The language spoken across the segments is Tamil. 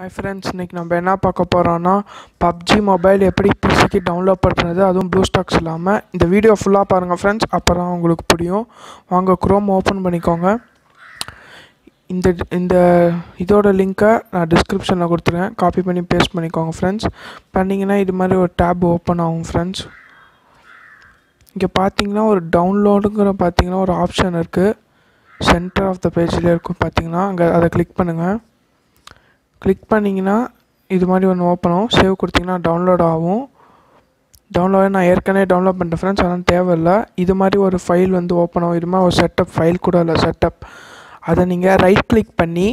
ஹாய் ஃப்ரெண்ட்ஸ் இன்றைக்கி நம்ம என்ன பார்க்க போகிறோன்னா பப்ஜி மொபைல் எப்படி பிசிக்கு டவுன்லோட் பண்ணுறது அதுவும் ப்ளூ ஸ்டாக்ஸ் இல்லாமல் இந்த வீடியோ ஃபுல்லாக பாருங்கள் ஃப்ரெண்ட்ஸ் அப்புறம் உங்களுக்கு புரியும். வாங்க குரோம் ஓப்பன் பண்ணிக்கோங்க. இந்த இந்த இதோட லிங்க்கை நான் டிஸ்கிரிப்ஷனில் கொடுத்துருக்கேன் காப்பி பண்ணி பேஸ்ட் பண்ணிக்கோங்க ஃப்ரெண்ட்ஸ் பண்ணிங்கன்னா இது மாதிரி ஒரு டேப் ஓப்பன் ஆகும் ஃப்ரெண்ட்ஸ் இங்கே பார்த்தீங்கன்னா ஒரு டவுன்லோடுங்கிற பார்த்தீங்கன்னா ஒரு ஆப்ஷன் இருக்குது சென்டர் ஆஃப் த பேஜில் இருக்கும் பார்த்தீங்கன்னா அங்கே அதை கிளிக் பண்ணுங்கள் கிளிக் பண்ணிங்கன்னா இது மாதிரி ஒன்று ஓப்பன் ஆகும். சேவ் கொடுத்தீங்கன்னா டவுன்லோட் ஆகும். டவுன்லோட் நான் ஏற்கனவே டவுன்லோட் பண்ணிட்டேன் ஃப்ரெண்ட்ஸ் அதனால் தேவையில்லை. இது மாதிரி ஒரு ஃபைல் வந்து ஓப்பன் ஆகும். இது மாதிரி ஒரு செட்டப் ஃபைல் கூட இல்லை. செட்டப் அதை நீங்கள் ரைட் கிளிக் பண்ணி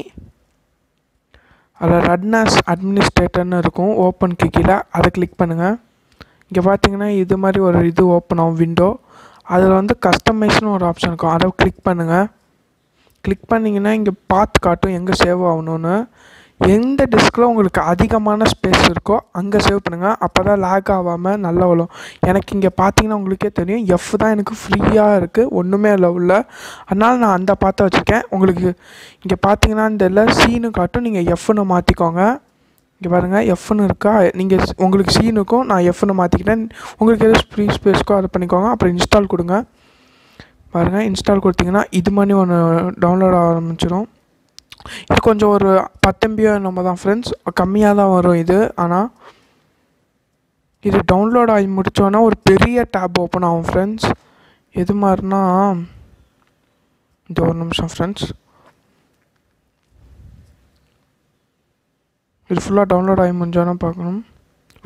அதில் ரன் அட்மினிஸ்ட்ரேட்டர்னு இருக்கும். ஓப்பன் கீழே அதை கிளிக் பண்ணுங்கள் இங்கே பார்த்தீங்கன்னா இது மாதிரி ஒரு இது ஓப்பன் ஆகும் விண்டோ அதில் வந்து கஸ்டமைஸ்னு ஒரு ஆப்ஷன் இருக்கும். அதை கிளிக் பண்ணுங்கள் கிளிக் பண்ணிங்கன்னா இங்கே பார்த்து காட்டும். எங்கே சேவ் ஆகணும்னு. எந்த டிஸ்கில் உங்களுக்கு அதிகமான ஸ்பேஸ் இருக்கோ அங்கே சேவ் பண்ணுங்கள் அப்போ தான் லேக் ஆகாமல் நல்லா வரும். எனக்கு இங்கே பார்த்தீங்கன்னா உங்களுக்கே தெரியும். எஃப் தான் எனக்கு ஃப்ரீயாக இருக்குது ஒன்றுமே இல்லை உள்ள அதனால் நான் அந்த பார்த்து வச்சுருக்கேன். உங்களுக்கு இங்கே பார்த்தீங்கன்னா இந்த சீனு காட்டும். நீங்கள் எஃப்னு மாற்றிக்கோங்க இங்கே பாருங்கள் எஃப்னு இருக்கா? நீங்கள் உங்களுக்கு சீனுக்கும் நான் எஃப்னு மாற்றிக்கிட்டேன் உங்களுக்கு எது ஃப்ரீ ஸ்பேஸ்க்கோ அதை பண்ணிக்கோங்க. அப்புறம் இன்ஸ்டால் கொடுங்க. பாருங்கள் இன்ஸ்டால் கொடுத்தீங்கன்னா இது மாதிரி ஒன்று டவுன்லோட் ஆரம்பிச்சிடும் இது கொஞ்சம் ஒரு பத்தம்பியோ நம்ம தான் ஃப்ரெண்ட்ஸ் கம்மியாக தான் வரும் இது ஆனால் இது டவுன்லோட் ஆகி முடித்தோன்னா ஒரு பெரிய டேப் ஓப்பன் ஆகும் ஃப்ரெண்ட்ஸ் எது மாதிரினா இந்த ஒரு நிமிஷம் ஃப்ரெண்ட்ஸ் இது ஃபுல்லாக டவுன்லோட் ஆகி முடிஞ்சோன்னா பார்க்கணும்.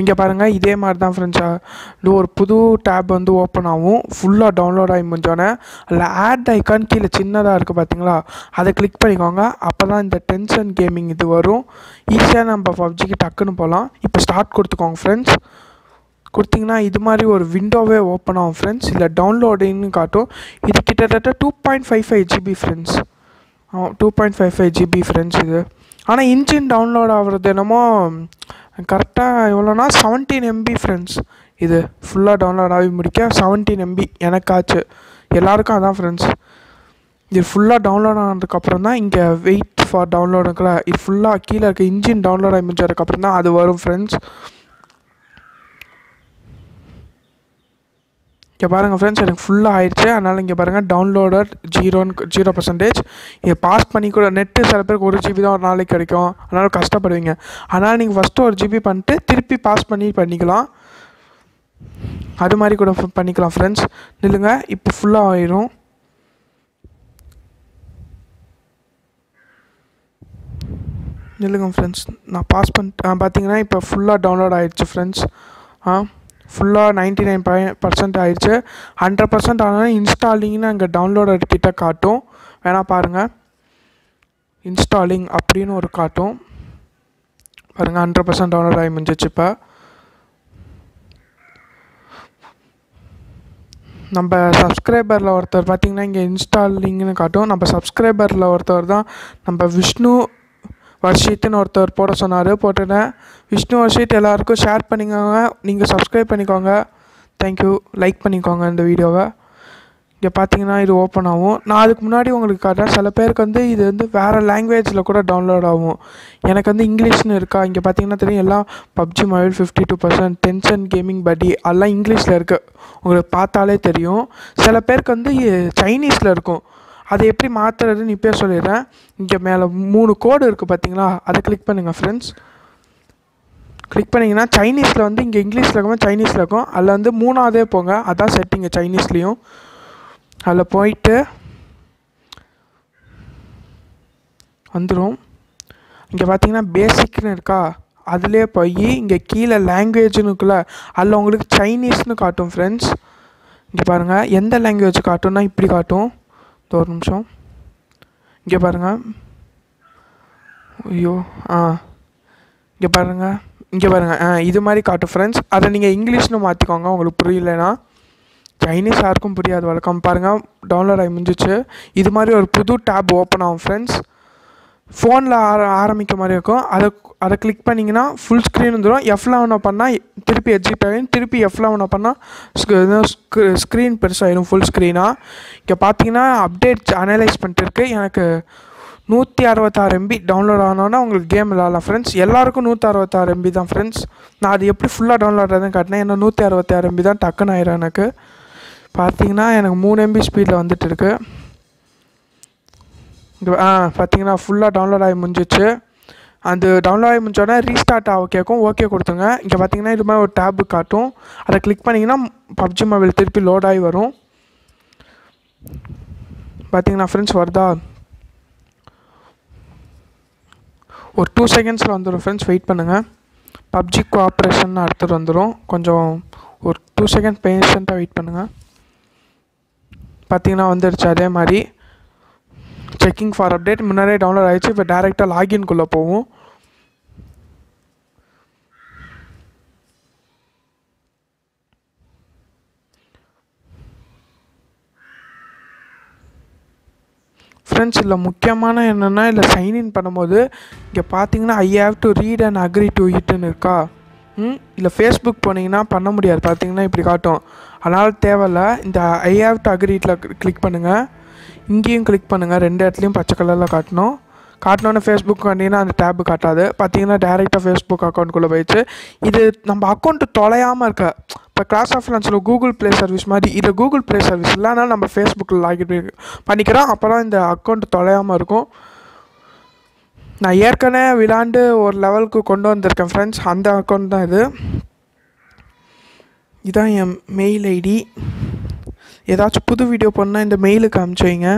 இங்கே பாருங்கள் இதே மாதிரி தான் ஃப்ரெண்ட்ஸாக இது ஒரு புது டேப் வந்து ஓப்பன் ஆகும் ஃபுல்லாக டவுன்லோட் ஆகி முடிஞ்சோடனே அதில் ஆட் ஐக்கான் கீழே சின்னதாக இருக்குது பார்த்தீங்களா அதை கிளிக் பண்ணிக்கோங்க. அப்போ தான் இந்த டென்ஷன் கேமிங் இது வரும். ஈஸியாக நம்ம பப்ஜிக்கு டக்குன்னு போகலாம் இப்போ ஸ்டார்ட் கொடுத்துக்கோங்க ஃப்ரெண்ட்ஸ் கொடுத்தீங்கன்னா இது மாதிரி ஒரு விண்டோவே ஓப்பன் ஆகும் ஃப்ரெண்ட்ஸ் இல்லை டவுன்லோடிங்னு காட்டும். இது கிட்டத்தட்ட two point five five GB friends two point five five GB friends இது. ஆனால் இன்ஜின் டவுன்லோட் ஆகிறது என்னமோ கரெக்டாக எவ்வளோனா செவன்டீன் எம்பி ஃப்ரெண்ட்ஸ் இது ஃபுல்லாக டவுன்லோட் ஆகி முடிக்க செவன்டீன் எம்பி எனக்காச்சு. எல்லாருக்கும் அதான் ஃப்ரெண்ட்ஸ் இது ஃபுல்லாக டவுன்லோட் ஆனதுக்கப்புறம் தான் இங்கே வெயிட் ஃபார் டவுன்லோடுக்குள்ள இது ஃபுல்லாக கீழே இருக்க இன்ஜின் டவுன்லோட் ஆகி முடிச்சதுக்கப்புறம் தான் அது வரும் ஃப்ரெண்ட்ஸ் இங்கே பாருங்கள் ஃப்ரெண்ட்ஸ் எனக்கு ஃபுல்லாக ஆயிடுச்சு. அதனால் இங்கே பாருங்கள் டவுன்லோடர் ஜீரோன்னு ஜீரோ பர்சன்டேஜ் இதை பாஸ் பண்ணி கூட நெட்டு சில பேருக்கு ஒரு ஜிபி தான் ஒரு நாளைக்கு கிடைக்கும். அதனால் கஷ்டப்படுவீங்க. அதனால் நீங்கள் ஃபஸ்ட்டு ஒரு ஜிபி பண்ணிட்டு திருப்பி பாஸ் பண்ணி பண்ணிக்கலாம். அது மாதிரி கூட பண்ணிக்கலாம் ஃப்ரெண்ட்ஸ் நில்லுங்க இப்போ ஃபுல்லாக ஆயிரும். நில்லுங்க ஃப்ரெண்ட்ஸ் நான் பாஸ் பண்ணிட்டு பார்த்தீங்கன்னா இப்போ ஃபுல்லாக டவுன்லோட் ஆகிடுச்சு ஃப்ரெண்ட்ஸ் ஆ? ஃபுல்லாக நைன்ட்டி நைன் பர்சன்ட் ஆயிடுச்சு ஹண்ட்ரட் பர்சன்ட் ஆனால் இன்ஸ்டாலிங்னு அங்கே டவுன்லோடர் கிட்ட காட்டும். வேணால் பாருங்கள் இன்ஸ்டாலிங் அப்படின்னு ஒரு காட்டும். பாருங்கள் ஹண்ட்ரட் பர்சன்ட் டவுன்லோட் ஆகி முடிஞ்சிச்சு இப்போ. நம்ம சப்ஸ்கிரைபரில் ஒருத்தர் பார்த்திங்கன்னா இங்கே இன்ஸ்டாலிங்னு காட்டும். நம்ம சப்ஸ்கிரைபரில் ஒருத்தர் தான் நம்ம விஷ்ணு வர்ஷித்துன்னு ஒருத்தர் போட சொன்னார் போட்டுட்டேன். விஷ்ணு வர்ஷித் எல்லாருக்கும் ஷேர் பண்ணிக்கோங்க. நீங்கள் சப்ஸ்கிரைப் பண்ணிக்கோங்க. தேங்க்யூ லைக் பண்ணிக்கோங்க இந்த வீடியோவை. இங்கே பார்த்தீங்கன்னா இது ஓப்பன் ஆகும். நான் அதுக்கு முன்னாடி உங்களுக்கு காட்டுறேன். சில பேருக்கு வந்து இது வந்து வேறு லாங்குவேஜில் கூட டவுன்லோட் ஆகும். எனக்கு வந்து இங்கிலீஷ்னு இருக்கா? இங்கே பார்த்தீங்கன்னா தெரியும். எல்லாம் PUBG mobile fifty two percent tension gaming படி அதெல்லாம் இங்கிலீஷில் இருக்குது உங்களுக்கு பார்த்தாலே தெரியும். சில பேருக்கு வந்து சைனீஸில் இருக்கும். அதை எப்படி மாற்றுறதுன்னு இப்போயே சொல்லிடுறேன். இங்கே மேலே மூணு கோடு இருக்குது பார்த்தீங்களா அதை கிளிக் பண்ணுங்கள் ஃப்ரெண்ட்ஸ் கிளிக் பண்ணிங்கன்னா சைனீஸில் வந்து இங்கே இங்கிலீஷில் இருக்கும் சைனீஸில் இருக்கும். அதில் வந்து மூணாவதே போங்க. அதான் செட்டிங்கு சைனீஸ்லேயும் அதில் போயிட்டு வந்துடும் இங்கே பார்த்தீங்கன்னா பேசிக்னு இருக்கா? அதிலே போய் இங்கே கீழே லாங்குவேஜ்னுக்குள்ளே அதில் உங்களுக்கு சைனீஸ்னு காட்டும் ஃப்ரெண்ட்ஸ் இங்கே பாருங்கள் எந்த லாங்குவேஜ் காட்டும்னா இப்படி காட்டும். ஒரு நிமிஷம் இங்கே பாருங்கள் ஐயோ ஆ. இங்கே பாருங்கள் இங்கே பாருங்கள் ஆ இது மாதிரி காட்டும் ஃப்ரெண்ட்ஸ் அதை நீங்கள் இங்கிலீஷ்னு மாற்றிக்கோங்க உங்களுக்கு புரியலைன்னா சைனீஸ் யாருக்கும் புரியாது வழக்கம். பாருங்கள் டவுன்லோட் ஆகி முடிஞ்சிச்சு. இது மாதிரி ஒரு புது டேப் ஓப்பன் ஆகும் ஃப்ரெண்ட்ஸ் ஃபோனில் ஆர ஆரம்பிக்க மாதிரி இருக்கும். அதை அதை கிளிக் பண்ணிங்கன்னா ஃபுல் ஸ்க்ரீன் வந்துடும் எஃப் லெவனை பண்ணால் திருப்பி எக்ஸிட் திருப்பி எஃப் லெவனை பண்ணால் ஸ்க்ரீன் பெருசாகிடும் ஃபுல் ஸ்க்ரீனாக இங்கே பார்த்தீங்கன்னா அப்டேட் அனலைஸ் பண்ணிட்டு இருக்கு. எனக்கு நூற்றி அறுபத்தாறு எம்பி டவுன்லோட் ஆனோன்னா உங்களுக்கு கேம் விளாட்லாம் ஃப்ரெண்ட்ஸ் எல்லாருக்கும் நூற்றி அறுபத்தாறு எம்பி தான் ஃப்ரெண்ட்ஸ் நான் அது எப்படி ஃபுல்லாக டவுன்லோட் ஆகுதுன்னு காட்டினேன். ஏன்னா நூற்றி அறுபத்தாறு எம்பி தான் டக்குன்னு ஆயிரும் எனக்கு. பார்த்தீங்கன்னா எனக்கு மூணு எம்பி ஸ்பீடில் வந்துட்டு இருக்குது இங்கே ஆ பார்த்தீங்கன்னா ஃபுல்லாக டவுன்லோட் ஆகி முடிஞ்சிச்சு. அந்த டவுன்லோட் ஆகி முடிஞ்சோடனே ரீஸ்டார்ட் ஆக கேட்கும் ஓகே கொடுத்துங்க இங்கே பார்த்தீங்கன்னா இது மாதிரி ஒரு டேபு காட்டும். அதை கிளிக் பண்ணிங்கன்னா பப்ஜி மொபைல் திருப்பி லோட் ஆகி வரும். பார்த்தீங்கன்னா ஃப்ரெண்ட்ஸ் வருதா? ஒரு டூ செகண்ட்ஸில் வந்துடும் ஃப்ரெண்ட்ஸ் வெயிட் பண்ணுங்கள் பப்ஜி கோஆப்ரேஷன் அடுத்தது வந்துடும் கொஞ்சம் ஒரு டூ செகண்ட் பேஷண்ட்டாக வெயிட் பண்ணுங்கள் பார்த்தீங்கன்னா வந்துடுச்சு அதே மாதிரி. செக்கிங் ஃபார் அப்டேட் முன்னாடியே டவுன்லோட் ஆகிடுச்சு இப்போ டேரெக்டாக லாகின்குள்ளே போவோம். ஃப்ரெண்ட்ஸ் இதில் முக்கியமான என்னென்னா இல்லை சைன்இன் பண்ணும்போது இங்கே பார்த்தீங்கன்னா I have to read and agree to இட்னு இருக்கா? ம்? இல்லை ஃபேஸ்புக் போனீங்கன்னா பண்ண முடியாது. பார்த்தீங்கன்னா இப்படி காட்டும். அதனால் தேவையில்ல. இந்த ஐ ஹாவ் டு அக்ரிட்டில் கிளிக் பண்ணுங்கள் இங்கேயும் கிளிக் பண்ணுங்கள் ரெண்டு இடத்துலையும் பச்சை கலரில் காட்டணும். காட்டினோன்னே ஃபேஸ்புக் வந்தீங்கன்னா அந்த டேபு காட்டாது. பார்த்தீங்கன்னா டேரெக்டாக ஃபேஸ்புக் அக்கௌண்ட்குள்ளே போயிடுச்சு. இது நம்ம அக்கௌண்ட்டு தொலையாமல் இருக்க. இப்போ கிளாஸ் ஆஃப் ஃபினான்ஸில் கூகுள் ப்ளே சர்வீஸ் மாதிரி இது கூகுள் ப்ளே சர்வீஸ் இல்லைனா நம்ம ஃபேஸ்புக்கில் லாகின் பண்ணிக்கிறோம். அப்புறம் இந்த அக்கௌண்ட் தொலையாமல் இருக்கும். நான் ஏற்கனவே விளாண்டு ஒரு லெவலுக்கு கொண்டு வந்திருக்கேன் ஃப்ரெண்ட்ஸ் அந்த அக்கௌண்ட் தான் இது. இதான் என் மெயில் ஐடி ஏதாச்சும் புது வீடியோ பண்ணால் இந்த மெயிலுக்கு அனுப்பிச்சு வைங்க.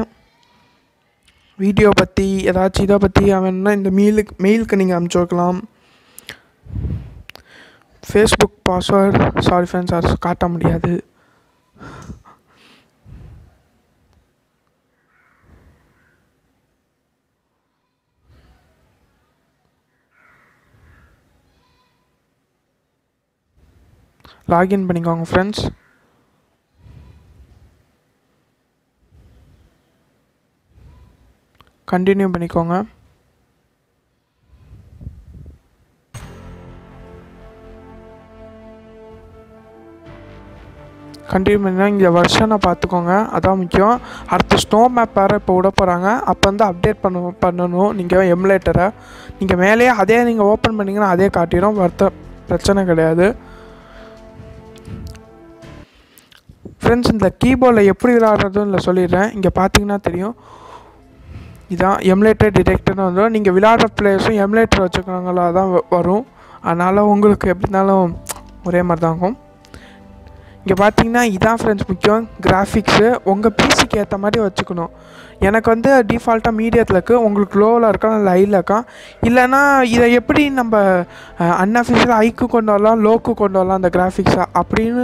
வீடியோ பற்றி ஏதாச்சும் இதை பற்றி அவன்னா இந்த மெயிலுக்கு மெயிலுக்கு நீங்கள் அனுப்பிச்சி வைக்கலாம். ஃபேஸ்புக் பாஸ்வேர்டு சாரி ஃப்ரெண்ட்ஸ் அது காட்ட முடியாது. லாகின் பண்ணிக்கோங்க ஃப்ரெண்ட்ஸ் கண்டினியூ பண்ணிக்கோங்க. கண்டினியூ பண்ணால் இங்கே வருஷனை பார்த்துக்கோங்க அதான் முக்கியம். அடுத்து ஸ்னோ மேப் வேறு இப்போ விட போகிறாங்க அப்போ வந்து அப்டேட் பண்ண பண்ணணும். நீங்கள் எமுலேட்டரை நீங்கள் மேலேயே அதே நீங்கள் ஓப்பன் பண்ணிங்கன்னா அதே காட்டிடும் வருத்த பிரச்சனை கிடையாது. ஃப்ரெண்ட்ஸ் இந்த கீபோர்டில் எப்படி விளாட்றதுன்னு இல்லை சொல்லிடுறேன். இங்கே பார்த்தீங்கன்னா தெரியும். இதான் எம்லேட்டர் டிடெக்டர்னு வந்துடும் நீங்கள் விளையாடுற பிளேயர்ஸும் எம்லேட்டர் வச்சுக்கிறவங்களா தான் வரும். அதனால் உங்களுக்கு எப்படி இருந்தாலும் ஒரே மாதிரி தான் இருக்கும் இங்கே பார்த்தீங்கன்னா இதான் ஃப்ரெண்ட்ஸ் முக்கியம் கிராஃபிக்ஸு உங்கள் பிசிக்கு ஏற்ற மாதிரி வச்சுக்கணும். எனக்கு வந்து டிஃபால்ட்டாக மீடியத்தில் இருக்குது உங்களுக்கு லோவில் இருக்கா இல்லை ஹையில் இருக்கா இல்லைன்னா இதை எப்படி நம்ம அன்அஃபிஷியல் ஹைக்கு கொண்டு வரலாம் லோக்கு கொண்டு வரலாம் அந்த கிராஃபிக்ஸை அப்படின்னு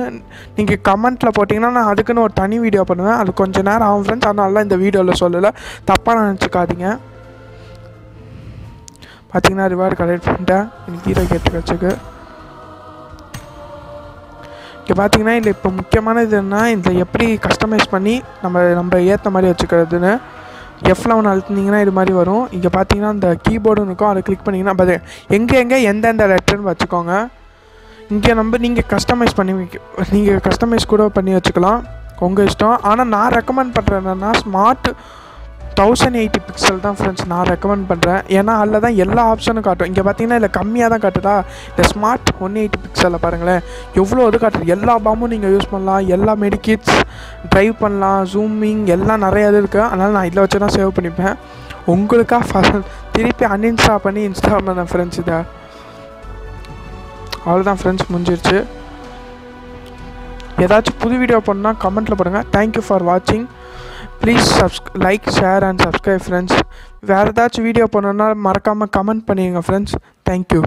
நீங்கள் கமெண்ட்டில் போட்டிங்கன்னா நான் அதுக்குன்னு ஒரு தனி வீடியோ பண்ணுவேன். அது கொஞ்சம் நேரம் ஆகும் ஃப்ரெண்ட்ஸ் அதனால தான் இந்த வீடியோவில் சொல்லலை. தப்பாக நினச்சிக்காதீங்க. பார்த்தீங்கன்னா ரிவார்டு கலெக்ட் பண்ணிட்டேன் எனக்கு ஹீரோ கேட்டு வச்சுக்கு. இங்கே பார்த்தீங்கன்னா இதில் இப்போ முக்கியமான இது என்ன இதில் எப்படி கஸ்டமைஸ் பண்ணி நம்ம நம்ம ஏற்ற மாதிரி வச்சுக்கிறதுன்னு. எஃப் லெவன் அழுத்துனீங்கன்னா இது மாதிரி வரும். இங்கே பார்த்தீங்கன்னா இந்த கீபோர்டுன்னு இருக்கும். அதை கிளிக் பண்ணிங்கன்னா பார்த்து எங்கே எங்கே எந்தெந்த லெட்டர்னு வச்சுக்கோங்க. இங்கே நம்ம நீங்கள் கஸ்டமைஸ் பண்ணி நீங்கள் கஸ்டமைஸ் கூட பண்ணி வச்சுக்கலாம். உங்கள் இஷ்டம். ஆனால் நான் ரெக்கமெண்ட் பண்ணுறது என்னென்னா ஸ்மார்ட் தௌசண்ட் எயிட்டி பிக்சல் தான் ஃப்ரெண்ட்ஸ் நான் ரெக்கமெண்ட் பண்ணுறேன் ஏன்னா அதில் தான் எல்லா ஆப்ஷனும் காட்டும். இங்கே பார்த்தீங்கன்னா இல்லை கம்மியாக தான் காட்டுதா? இந்த ஸ்மார்ட் ஒன் எயிட்டி பிக்சலில் பாருங்களேன். எவ்வளோ இது காட்டுது? எல்லா பாமும் நீங்கள் யூஸ் பண்ணலாம். எல்லா மெடிக்கிட்ஸ் ட்ரைவ் பண்ணலாம். ஜூமிங் எல்லாம் நிறையா இது இருக்குது அதனால் நான் இதில் வச்சு தான் சேவ் பண்ணிப்பேன். உங்களுக்காக ஃபஸ்ட் திருப்பி அன்இன்ஸ்டால் பண்ணி இன்ஸ்டால் பண்ணேன் ஃப்ரெண்ட்ஸ் இதை. அவ்வளோதான் ஃப்ரெண்ட்ஸ் முடிஞ்சிருச்சு. ஏதாச்சும் புது வீடியோ பண்ணால் கமெண்ட்டில் பண்ணுங்கள் தேங்க்யூ ஃபார் வாட்சிங் please subs like share and subscribe friends வேறு ஏதாச்சும் வீடியோ பண்ணணுன்னா மறக்காமல் கமெண்ட் பண்ணிடுங்க ஃப்ரெண்ட்ஸ் தேங்க்யூ